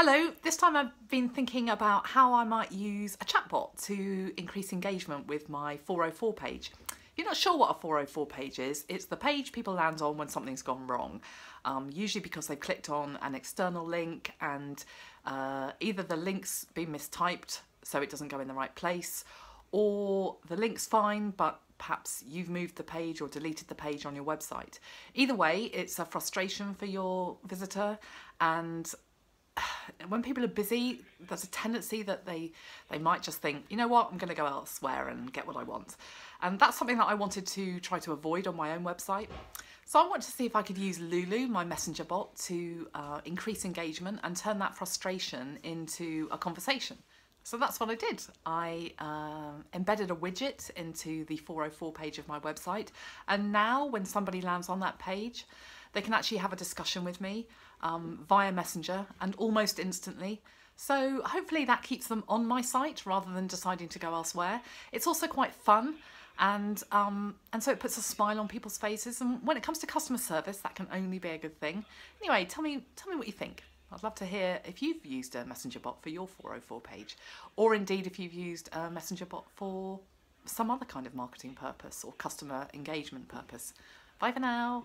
Hello, this time I've been thinking about how I might use a chatbot to increase engagement with my 404 page. If you're not sure what a 404 page is, it's the page people land on when something's gone wrong. Um, usually because they've clicked on an external link and uh, either the link's been mistyped so it doesn't go in the right place or the link's fine but perhaps you've moved the page or deleted the page on your website. Either way, it's a frustration for your visitor and when people are busy, there's a tendency that they they might just think, you know what, I'm going to go elsewhere and get what I want. And that's something that I wanted to try to avoid on my own website. So I wanted to see if I could use Lulu, my messenger bot, to uh, increase engagement and turn that frustration into a conversation. So that's what I did. I uh, embedded a widget into the 404 page of my website. And now when somebody lands on that page, they can actually have a discussion with me um, via Messenger and almost instantly. So hopefully that keeps them on my site rather than deciding to go elsewhere. It's also quite fun and um, and so it puts a smile on people's faces. And when it comes to customer service, that can only be a good thing. Anyway, tell me tell me what you think. I'd love to hear if you've used a messenger bot for your 404 page, or indeed if you've used a messenger bot for some other kind of marketing purpose or customer engagement purpose. Bye for now.